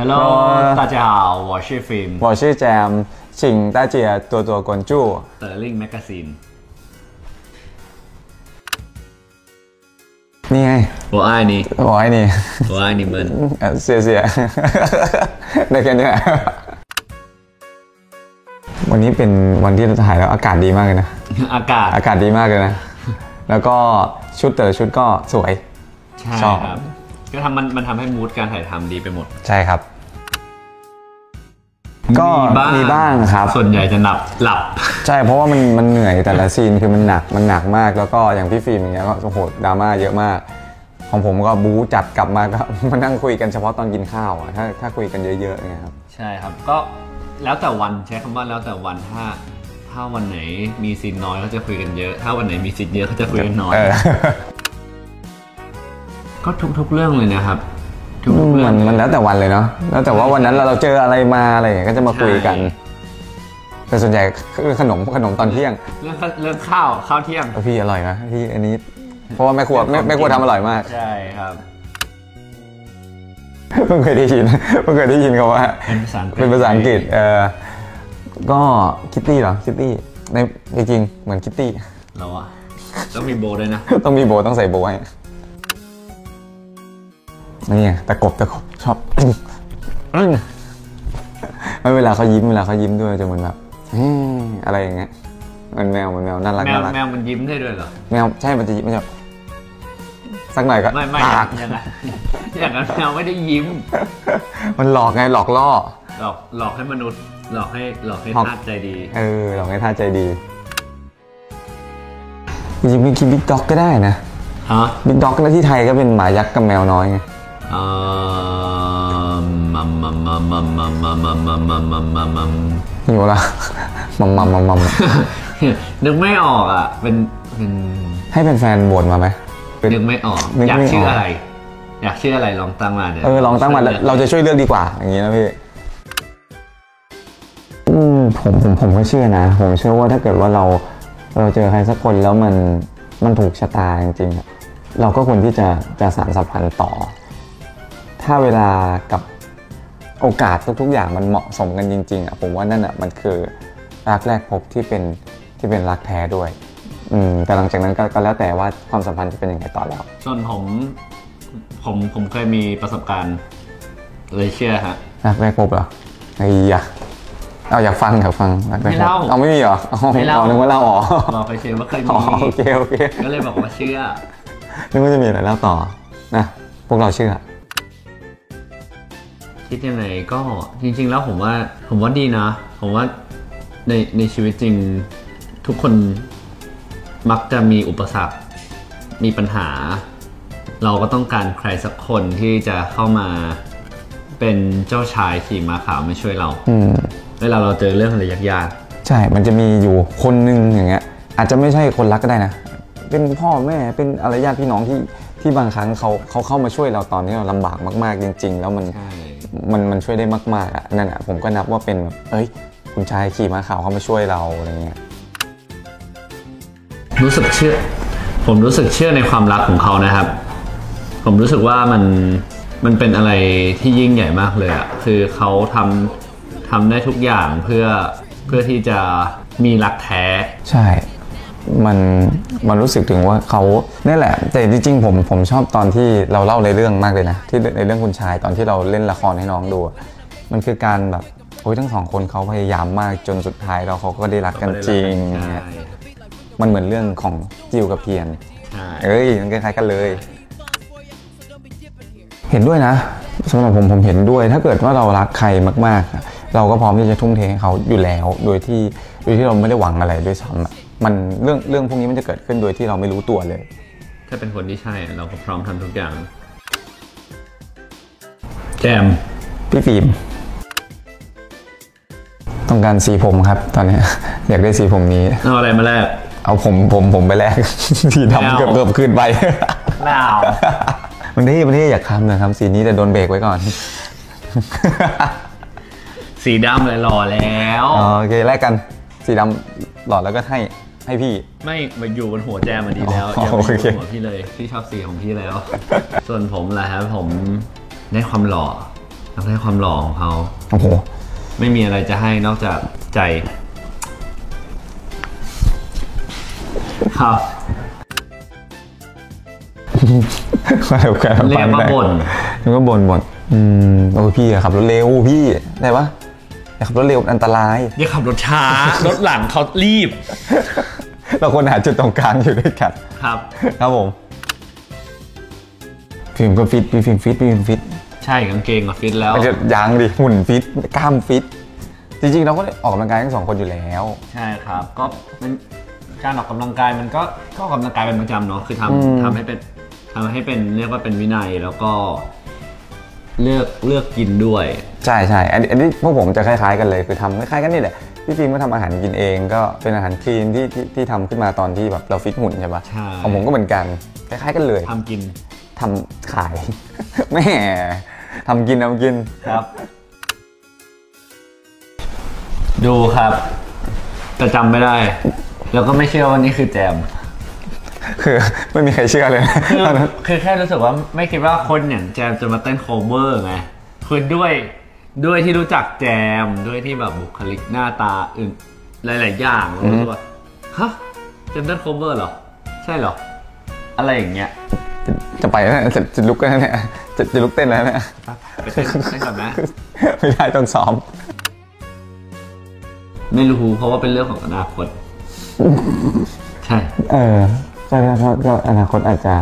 Hello， Hello 大家好，我是 Film 我是แจม请大家多多关注的 Link Magazine。 นี่ไง 我爱你， บอกให้นี่ 我爱你们。 เอ่อเสียเสีย ได้แค่นี้แหละวันนี้เป็นวันที่เราถ่ายแล้วอากาศดีมากเลยนะ อากาศ อากาศดีมากเลยนะ แล้วก็ชุดแต่ละชุดก็สวย ใช่ ชอบ ครับ ก็ทำมันมันทำให้มูดการถ่ายทำดีไปหมด ใช่ครับ ก็มีบ้างครับ ส่วนใหญ่จะหนับหลับ ใช่เพราะว่ามันมันเหนื่อยแต่ละซีนคือมันหนักมันหนักมากแล้วก็อย่างพี่ฟิล์มอย่างเงี้ยก็โอ้โหดราม่าเยอะมาก ของผมก็บู๊จัดกลับมาก็มานั่งคุยกันเฉพาะตอนกินข้าวอะถ้าถ้าคุยกันเยอะๆเนี่ยครับใช่ครับก็แล้วแต่วันใช้คำว่าแล้วแต่วันถ้าถ้าวันไหนมีซีนน้อยก็จะคุยกันเยอะ ถ้าวันไหนมีซีนเยอะก็จะคุยกันน้อยเออก็ทุกๆเรื่องเลยนะครับ ทุกๆเรื่อมังนมันแล้วแต่วันเลยเนาะแล้วแต่ว่าวันนั้นเราเราเจออะไรมาอะไรอย่างเงี้ยก็จะมาคุยกันใช่แต่ส่วนใหญ่คือขนมขนมตอนเที่ยงเรื่องเรื่องข้าวข้าวเที่ยงเออพี่อร่อยนะพี่อันนี้ เพราะว่าแม่ครัวแม่แม่ครัวทำอร่อยมากใช่ครับเพิ่งเคยได้ยินเพิ่งเคยได้ยินเขาว่า เป็นภาษาอังกฤษเป็นภาษาอังกฤษเออก็คิตตี้เหรอคิตตี้ในจริงๆเหมือนคิตตี้เราอะต้องมีโบด้วยนะ ต้องมีโบต้องใส่โบให้ นี่ไงตะกบตะกบชอบไม่เวลาเขายิ้มเวลาเขายิ้มด้วยจะเหมือนแบบเฮ้อะไรอย่างเงี้ยเหมันแมวเหมันแมวน่ารักแมวน่ารักแมวมันยิ้มได้ด้วยเหรอแมวใช่มันจะยิ้มมันจะสักหน่อยก็ไม่ไม่ปากอย่างนั้นอย่างนั้นแมวไม่ได้ยิ้ม มันหลอกไงหลอกล่อ หลอกหลอกให้มนุษย์ หลอกให้หลอกให้หลอกทาสใจดี เออหลอกให้ท่าใจดีจริงๆเป็นคิดบิ๊กด็อกก็ได้นะฮะบิ๊กด็อกที่ไทยก็เป็นหมายักษ์กับแมวน้อยไงเอ่อ มัมมัมมัมมัมมัมมัมมัมมัมมัมมัมมัมมัมหิวละมัมมัมมัมมัมนึกไม่ออกอะ เป็นเป็นให้เป็นแฟนๆโหวตมาไหมนึกไม่ออก อยากชื่ออะไร อยากชื่ออะไรลองตั้งมาเดี๋ยเออลองตั้งมาเราจะช่วยเลือกดีกว่า อย่างนี้นะพี่อืมผมผมผมก็เชื่อนะ ผมเชื่อว่าถ้าเกิดว่าเราเราเจอใครสักคนแล้วมันมันถูกชะตาจริงๆเราก็ควรที่จะจะสานสัมพันธ์ต่อ ถ้าเวลากับโอกาสทุกๆอย่างมันเหมาะสมกันจริงๆอะผมว่านั่นอะมันคือรักแรกพบที่เป็นที่เป็นรักแท้ด้วยอืมแต่หลังจากนั้นก็ก็แล้วแต่ว่าความสัมพันธ์จะเป็นยังไงต่อแล้ว ส่วนผมผมผมเคยมีประสบการณ์เลยเชื่อฮะรักแรกพบเหรอไอ้ยะเอาอยากฟังอยากฟังรักแรกพบไม่เล่าเอาไม่มีเหรออ๋อไม่เล่าอ๋อนึกว่าเล่าอ๋อบอกไปเชื่อว่าเคยอ๋อมีโอเคโอเคก็เลยบอกว่าเชื่อนึกว่าจะมีอะไรเล่าต่อนะพวกเราเชื่อ คิดยังไงก็จริง ๆ แล้วผมว่าผมว่าดีนะ ผมว่าในในชีวิตจริงทุกคนมักจะมีอุปสรรค มีปัญหา เราก็ต้องการใครสักคนที่จะเข้ามาเป็นเจ้าชายขี่ม้าขาวมาช่วยเราอืมเวลาเราเจอเรื่องอะไรยากใช่ มันจะมีอยู่คนหนึ่งอย่างเงี้ย อาจจะไม่ใช่คนรักก็ได้นะ เป็นพ่อแม่ เป็นอะไรญาติพี่น้องที่ที่บางครั้งเขาเขาเข้ามาช่วยเราตอนที่เราลำบากมาก ๆ จริง ๆ แล้วมันๆใช่ มันมันช่วยได้มากๆอะนั่นอะผมก็นับว่าเป็นแบบเอ้ย คุณชายขี่ม้าขาวเข้ามาช่วยเราอะไรเงี้ยรู้สึกเชื่อ ผมรู้สึกเชื่อในความรักของเขานะครับ ผมรู้สึกว่ามันมันเป็นอะไรที่ยิ่งใหญ่มากเลยอะคือเขาทำทำได้ทุกอย่างเพื่อเพื่อที่จะมีรักแท้ ใช่ มันมันรู้สึกถึงว่าเขานี่แหละ แต่จริงๆผมผมชอบตอนที่เราเล่าในเรื่องมากเลยนะ ที่ในเรื่องคุณชายตอนที่เราเล่นละครให้น้องดูอะมันคือการแบบโอ้ยทั้งสองคนเขาพยายามมากจนสุดท้ายเราเขาก็ได้รักกันจริงใช่เนี่ยมันเหมือนเรื่องของจิวกับเพียนใช่เอ้ยมันคล้ายๆกันเลย เห็นด้วยนะสำหรับผมผมเห็นด้วย ถ้าเกิดว่าเรารักใครมากๆอะเราก็พร้อมที่จะทุ่มเทให้เขาอยู่แล้ว โดยที่โดยที่เราไม่ได้หวังอะไรด้วยซ้ำอะ มันเรื่องเรื่องพวกนี้มันจะเกิดขึ้นโดยที่เราไม่รู้ตัวเลย ถ้าเป็นคนที่ใช่เราก็พร้อมทำทุกอย่าง แจมพี่ฟิล์มต้องการสีผมครับ ตอนเนี้ยอยากได้สีผมนี้ เอาอะไรมาแลกเอาผมผมผมไปแลก สีไม่ดำเอาเกือบเกือบขึ้นไปเปล่ามันที่มันที่อยากทำนะครับสีนี้แต่โดนเบรกไว้ก่อน สีดำเลยหล่อแล้วอ๋อโอเคแลกกัน สีดำหลอดแล้วก็ให้ ให้พี่ ไม่มาอยู่บนหัวแจมมาดีแล้วอ๋ออย่ามาอยู่โอเคบนหัวพี่เลยพี่ชอบสีของพี่แล้ว ส่วนผมล่ะครับผมได้ความหล่อต้องให้ความหล่อของเขาโอ้โหไม่มีอะไรจะให้นอกจากใจ ครับมาเร็วกันเรียกว่าบ่นเรียกว่าบ่นบ่นอืมโอ้ยพี่อะขับรถเร็วพี่ได้ปะ อย่าขับรถเร็วมันอันตรายอย่าขับรถช้ารถหลังเขารีบ เราควรหาจุดตรงกลางอยู่ด้วยกันครับ ครับผมฟิล์มก็ฟิตพี่ฟิล์มฟิตพี่ฟิล์มฟิตใช่กางเกงก็ฟิตแล้วไม่ใช่ยางดิหุ่นฟิตกล้ามฟิต จริงๆ เราก็ออกกำลังกายทั้งสองคนอยู่แล้ว ใช่ครับ ก็มันการออกกำลังกายมันก็ก็ออกกำลังกายเป็นประจำเนาะคือทำทำให้เป็นทำให้เป็นเรียกว่าเป็นวินัยแล้วก็ เลือกเลือกกินด้วย ใช่ใช่อันนี้อันนี้พวกผมจะคล้ายๆกันเลยคือทำคล้ายๆกันนี่แหละพี่ฟิล์มก็ทำอาหารกินเอง ก็เป็นอาหารคลีนที่ที่ที่ทำขึ้นมาตอนที่แบบเราฟิตหุ่นใช่ปะใช่ ของผมก็เหมือนกันคล้ายๆกันเลยทำกินทำขาย แม่ทำกินทำกิน ครับ ดูครับแต่จำไม่ได้ แล้วก็ไม่เชื่อว่านี่คือแจม คือไม่มีใครเชื่อเลยคือตอนนั้น คือแค่รู้สึกว่าไม่คิดว่าคนอย่างแจมจะมาเต้น cover ไงคือด้วย ด้วยที่รู้จักแจมด้วยที่แบบบุคลิกหน้าตาอื่นหลาย ๆ อย่างเรารู้สึกว่าฮะแจมเต้น cover เหรอ ใช่เหรอ อะไรอย่างเงี้ยจะจะไปแล้วเนี่ยจะจะลุกแล้วเนี่ยจะจะลุกเต้นแล้วเนี่ยไปเต้นเต้นก่อนนะ ไม่ได้ต้องซ้อม ไม่รู้เพราะว่าเป็นเรื่องของอนาคต ใช่ เออก็ก็ก็อนาคตอาจจะ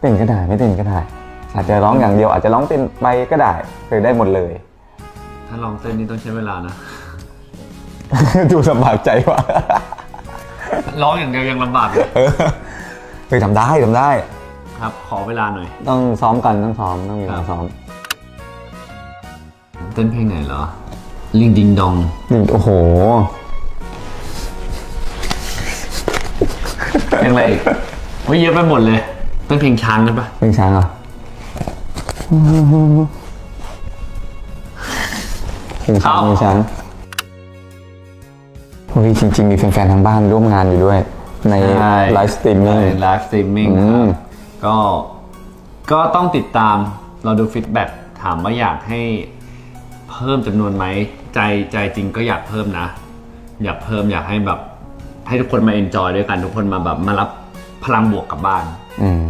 เต้นก็ได้ไม่เต้นก็ได้ อาจจะร้องอย่างเดียวอาจจะร้องเต้นไปก็ได้คือได้หมดเลย ถ้าลองเต้นนี่ต้องใช้เวลานะ ดูสบายใจว่ะร้องอย่างเดียวยังลำบากเลยเออเฮ้ยทำได้ทำได้ ครับ ขอเวลาหน่อย ต้องซ้อมกันต้องซ้อมต้องมีครัการบซ้อม เต้นเพลงไหนเหรอ ลิงดิงดองนี่โอ้โหเพลงอะไรอีกโอ้ยเยอะไปหมดเลย เต้นเพลงช้างกันปะเพลงช้างเหรอ เพลงช้างเพลงช้างเฮ้ยจริง ๆ มีแฟนๆทางบ้านร่วมงานอยู่ด้วย ใน live streaming live streaming อืมครับก็ก็ต้องติดตามเราดู feedback ถามว่าอยากให้เพิ่มจำนวนไหมใจใจจริงก็อยากเพิ่มนะ อยากเพิ่มอยากให้แบบให้ทุกคนมา enjoy ด้วยกันทุกคนมาแบบมารับพลังบวกกลับบ้านอืม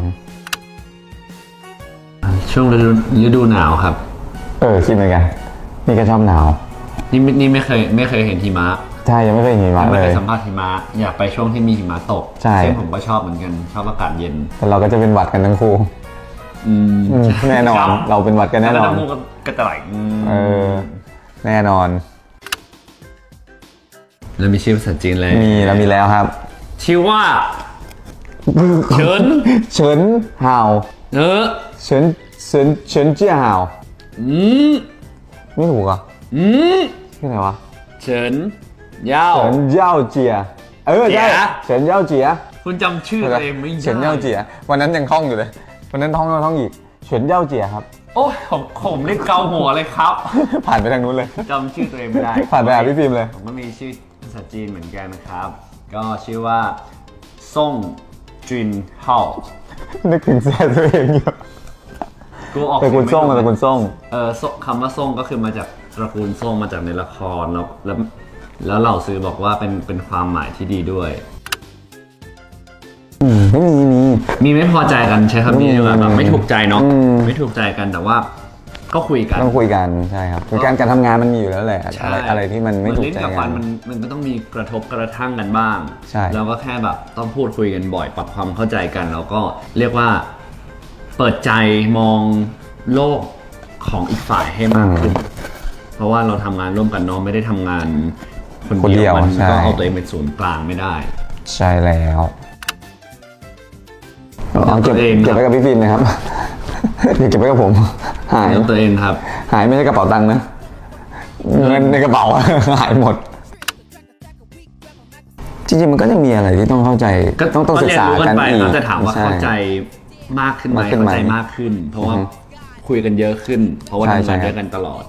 ช่วงฤดูฤดูหนาวครับ เออคิดเหมือนกัน นี่ก็ชอบหนาว นี่ไม่นี่ไม่เคยไม่เคยเห็นหิมะใช่ยังไม่เคยเห็นหิมะไม่เลเคย ยสัมผัสหิมะอยากไปช่วงที่มีหิมะตกใช่ ซึ่งผมก็ชอบเหมือนกันชอบอากาศเย็น แต่เราก็จะเป็นหวัดกันทั้งคู่อืมอืมแน่นอนครับเราเป็นหวัดกันแน่นอนแล้วำมูกก็จะไหลอืมเออแน่นอน แล้วมีชื่อภาษาจีนเลยมีเรามีแล้วครับ ชื่อว่าเฉินเฉินห่าวเออเฉินเฉินเฉินเจี้ยห่าวอืม ไม่ถูกเหรอะอืมชื่ออะไรวะเฉินเย่าเฉินเย่าเจีย เออใช่เจี๋ยเฉินเย่าเจีย คุณจำชื่อตัวเองไม่ได้เฉินเย่าเจีย วันนั้นยังท่องอยู่เลย วันนั้นท่องแล้วท่องอีก เฉินเย่าเจียครับ โอ้ยผมผมรีบเกาหัวเลยครับ ผ่านไปทางนู้นเลยจำชื่อตัวเองไม่ได้ ผ่านไปหาพี่ฟิล์มเลย ผมก็มีชื่อภาษาจีนเหมือนกันนะครับ ก็ชื่อว่าซ่งจินเฮานึกถึงแซ่ตัวเองอยู่ กูออกแต่คุณเสียส่งไม่แต่ถูกคุณส่งเออซ่งคำว่าซ่งก็คือมาจากตระกูลซ่งมาจากในละครแล้วแล้วแล้วเหล่าซื้อบอกว่าเป็นเป็นความหมายที่ดีด้วย อืมไม่มีมีมีไม่พอใจกันใช้คำนี้ดีกว่าแบบไม่ถูกใจเนาะอืม ไม่ถูกใจกันแต่ว่าก็คุยกัน ต้องคุยกันใช่ครับคือการการทำงานมันมีอยู่แล้วแหละอะไรอะไรที่มันไม่ถูกลิ้นใจกับกัฟัน น มันมันก็ต้องมีกระทบกระทั่งกันบ้าง ใช่ แล้วก็แค่แบบต้องพูดคุยกันบ่อย ปรับความเข้าใจกัน แล้วก็เรียกว่า เปิดใจมองโลกของอีกฝ่ายให้มากขึ้น เพราะว่าเราทำงานร่วมกันเนาะไม่ได้ทำงานคนคนเดีเดียยววมันใช่ ก็เอาตัวเองเป็นศูนย์กลางไม่ได้ ใช่แล้วเอาเก็บตัวเอง เก็บไว้กับพี่ฟิล์มนะครับ อย่าเก็บไว้กับผม หาย เรื่องตัวเองครับ หายไม่ใช่กระเป๋าตังค์นะ เงินในกระเป๋า หายหมด จริงๆมันก็ยังมีอะไรที่ต้องเข้าใจก็ต้องต้องศึกษาเรียนรู้กันไปอีกเราจะถามว่าช่ เข้าใจ มากขึ้นไหมมากขึ้นไหมเข้าใจมากขึ้น เพราะว่าอือฮึคุยกันเยอะขึ้น เพราะว่าใช่ทำใช่งานด้วยกันตลอด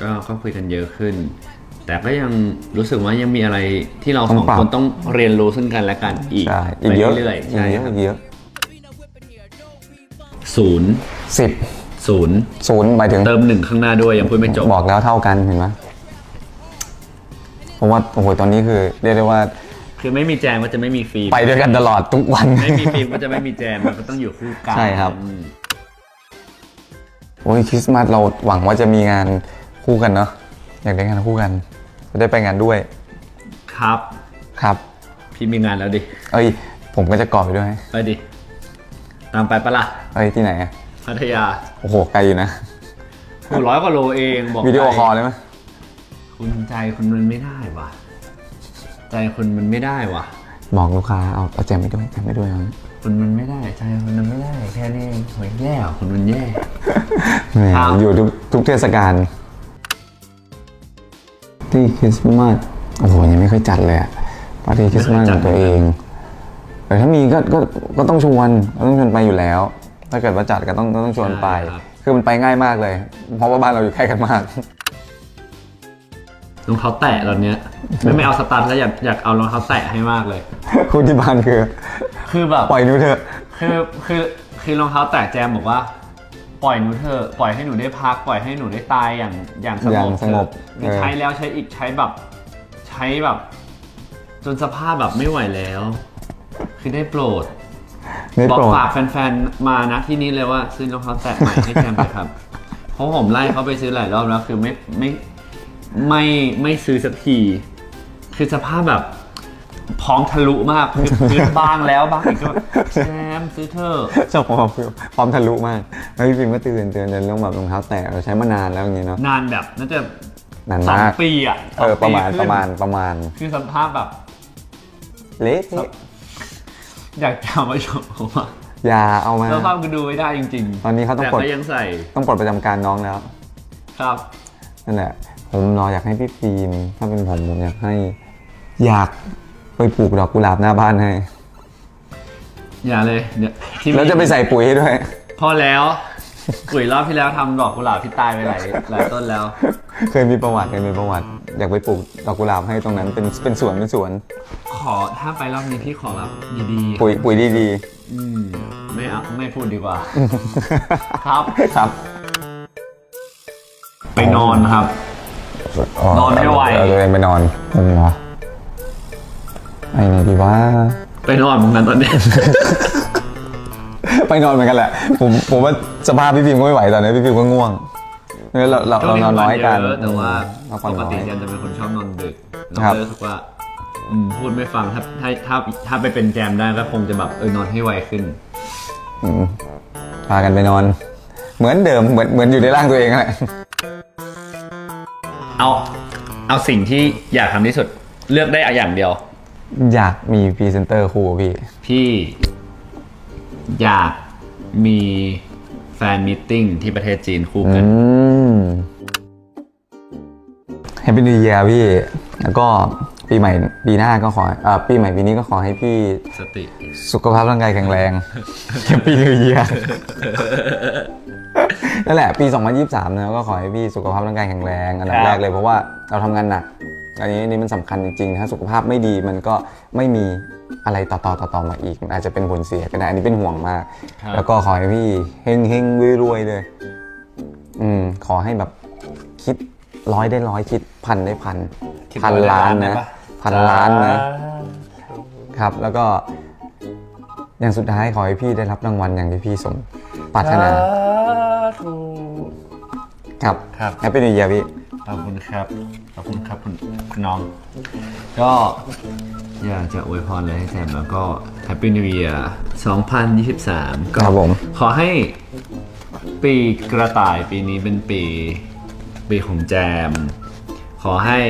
ก็ก็คุยกันเยอะขึ้น แต่ก็ยังรู้สึกว่ายังมีอะไรที่เราสองคนต้องเรียนรู้ซึ่งกันและกันอีกใช่อีกไปเยอะเรื่อยๆอีกใช่เยอะครับอีกเยอะศูนย์สิบศูนย์ศูนย์หมายถึง เติมหนึ่งข้างหน้าด้วยยังพูดไม่จบ บอกแล้วเท่ากันเห็นไหมผมว่าโอ้โหตอนนี้คือ เรียกได้ว่า คือไม่มีแจมก็จะไม่มีฟิล์มไปด้วยกันตลอดทุกวัน ไม่มีฟิล์มก็จะไม่มีแจมมันก็ต้องอยู่คู่กันใช่ครับอืมโอ้ยคริสต์มาสเราหวังว่าจะมีงานคู่กันเนาะอยากได้งานคู่กัน จะได้ไปงานด้วย ครับครับพี่มีงานแล้วดิ เอ้ย ผมก็จะกรอบไปด้วย ไปดิ ตามไปปะล่ะเอ้ยที่ไหนอะพัทยา โอ้โหไกลอยู่นะหูร้อยกว่าโลเองบอกวิดีโอไปคอลเลยไหมคุณใจคุณมันไม่ได้ว่ะ ใจคุณมันไม่ได้ว่ะ บอกลูกค้าเอาเอาแจมไปด้วยแจมไปด้วยเอาคุณมันไม่ได้ใจคุณมันไม่ได้ แค่นี้เองโหยแย่ว่ะคุณมันแย่ แหมครับ อยู่ทุกทุกเทศกาลที่คริสต์มาสโอ้โหยังไม่เคยจัดเลยอะปาร์ตี้คริสต์มาสของตัวเองแต่ถ้ามีก็ก็ก็ต้องชวนก็ต้องชวนไปอยู่แล้ว ถ้าเกิดว่าจัดก็ต้องก็ต้องชวนไปคือมันไปง่ายมากเลย เพราะว่าบ้านเราอยู่ใกล้กันมาก รองเท้าแตะตอนเนี้ย ไม่ไม่เอาสตันแล้วอยากอยากเอารองเท้าแตะให้มากเลย คุณที่บ้านคือ คือแบบ ปล่อยนิ้วเถอะ คือคือคือรองเท้าแตะแจมบอกว่า ปล่อยหนูเถอะปล่อยให้หนูได้พัก ปล่อยให้หนูได้ตายอย่างอย่างสองย่างบสงบเถอะใช้แล้วใช้อีกใช้แบบ ใช้แบบ จนสภาพแบบไม่ไหวแล้ว คือได้โปรดไม่บอกโปรดฝากแฟนๆมานะที่นี้เลยว่าซื้อรองเท้าแตะใหม่ให้แจมไปครับเพราะผมไล่เขาไปซื้อหลายรอบแล้วคือไม่ไม่ ไม่ไม่ซื้อสักที คือสภาพแบบพร้อมทะลุมากคือพื้นบางแล้วบางอีกก็แบบแจมซื้อเถอะชอบความพร้อมทะลุมากแล้วพี่พิมก็เตือนเตือนเรื่องแบบรองเท้าแตะเราใช้มานานแล้วอย่างนี้เนาะนานแบบน่าจะนานสองมากปีอะเออประมาณสงประมาณขึ้นประมาณ คือสภาพแบบ เละเทะอยากจะเอามาโชว์ผมว่าอย่าเอามาสภาพก็ดูไม่ได้จริง ๆ ตอนนี้เขาต้องแต่ปลดก็ยังใส่ต้องปลดประจำการน้องแล้ว ครับนั่นแหละ ผมรออยากให้พี่ฟิล์มถ้าเป็นผมผมอยากให้ อยากไปปลูกดอกกุหลาบหน้าบ้านให้ อย่าเลยเดี๋ยวที่แล้วจะไปใส่ปุ๋ยให้ด้วย พอแล้วปุ๋ยรอบที่แล้วทำดอกกุหลาบที่ตายไปหลายหลายต้นแล้ว เคยมีประวัติเคยมีประวัติ อยากไปปลูกดอกกุหลาบให้ตรงนั้นเป็นเป็นสวนเป็นสวน ขอถ้าไปรอบนี้พี่ขอแบบดีๆปุ๋ยปุ๋ยดีอืมไม่เอาไม่พูดดีกว่า ๆ ครับ ครับ ไปนอนครับ นอนให้ไว เอาตัวเองไปนอนผมเหรอไอ้นี่ดีว่า ไปนอนเหมือนกันตอนนี้ ไปนอนเหมือนกันแหละ ผมผมว่าสภาพพี่พิมก็ไม่ไหวตอนนี้พี่พิมก็ง่วงเนี่ยเราเราเรานอนน้อยกันเยะแต่ว่าเราพัปกกน้อติยแจนจะเป็นคนชอบนอนดึกแล้วครับ ก็รู้สึกว่าอืมพูดไม่ฟังถ้าถ้าถ้าถ้าไปเป็นแจมได้ก็คงจะแบบเออนอนให้ไวขึ้นอืมพากันไปนอน เหมือนเดิมเหมือนเหมือนอยู่ในร่างตัวเองแหละ เอาเอาสิ่งที่อยากทำที่สุด เลือกได้อะอย่างเดียว อยากมีพรีเซนเตอร์คู่กับพี่ พี่อยากมี fan meeting ที่ประเทศจีนคู่อืกันม Happy New Year พี่ แล้วก็ปีใหม่ปีหน้าก็ขอเอ่อปีใหม่ปีนี้ก็ขอให้พี่สติ สุขภาพร่างกายแข็งแรง Happy New Year นั่นแหละปี 2023 นะก็ขอให้พี่สุขภาพร่างกายแข็งแรงอันดับแรกเลยเพราะว่าเราทำงานหนักอันนี้อันนี้มันสำคัญจริงๆถ้าสุขภาพไม่ดีมันก็ไม่มีอะไรต่อต่อต่อต่อมาอีกมันอาจจะเป็นผลเสียก็ได้อันนี้เป็นห่วงมากครับแล้วก็ขอให้พี่เฮงเฮงรวยๆเลย อืมขอให้แบบคิดร้อยได้ร้อยคิดพันได้พันคิดพันร้อยได้ล้านล้านได้นะปะพันล้านนะครับ แล้วก็อย่างสุดท้ายขอให้พี่ได้รับรางวัลอย่างที่พี่สม ปรารถนาครับครับ Happy New Year พี่ขอบคุณครับ ขอบคุณครับคุณคุณน้อง ก็อยากจะอวยพรเลยให้แจมแล้วก็ Happy New Year 2023ก็ครับผม ขอให้ปีกระต่ายปีนี้เป็นปี ปีของแจม ขอให้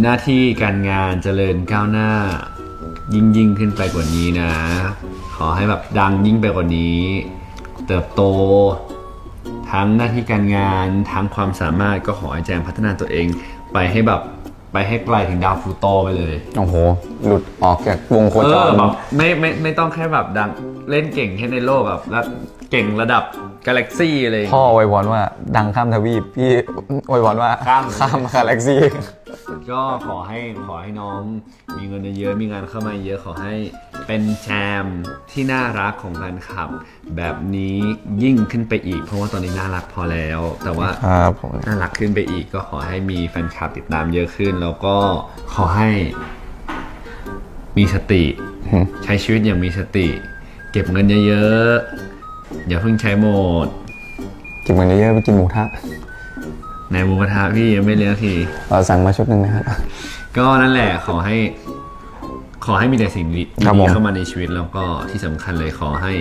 หน้าที่การงานเจริญก้าวหน้า ยิ่งยิ่งขึ้นไปกว่านี้นะข อให้แบบดังยิ่งไปกว่านี้ เติบโต ทั้งหน้าที่การงาน ทั้งความสามารถก็ขอให้แจมพัฒนาตัวเอง ไปให้แบบไปให้ไกลถึงดาวพลูโตไปเลย โอ้โห หลุดออกจากวงโคเอจอรแบบไม่ไม่ไม่ต้องแค่แบบดังเล่นเก่งแค่ในโลกแบบแล้วเก่งระดับกาแล็กซี่อะไรอย่างพ่อเงี้ยอวยพรว่าดังข้ามทวีป พี่อวยพรว่าข้าม ข้ามกาแล็กซี่ ก็ขอให้ขอให้น้องมีเงินเยอะๆมีงานเข้ามาเยอะขอให้เป็นแชมป์ที่น่ารักของแฟนคลับ แบบนี้ยิ่งขึ้นไปอีก เพราะว่าตอนนี้น่ารักพอแล้ว แต่ว่าครับผม น่ารักขึ้นไปอีก ก็ขอให้มีแฟนคลับติดตามเยอะขึ้น แล้วก็ขอให้มีสติใช้ชีวิตอย่างมีสติ เก็บเงินเยอะๆอย่าเพิ่งใช้หมด กินมันเยอะๆไปกินหมูทะ ในหมูกระทะพี่ยังไม่เลี้ยงที เราสั่งมาชุดหนึ่งนะครับ ก็นั่นแหละขอให้ ขอให้มีแต่สิ่งดีครับผมๆเข้ามาในชีวิตแล้วก็ที่สำคัญเลยขอให้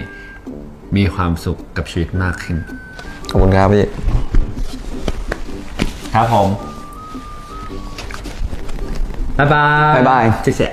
มีความสุขกับชีวิตมากขึ้น ขอบคุณครับพี่ ครับผม บ๊ายบายบ๊ายบาย เจ๊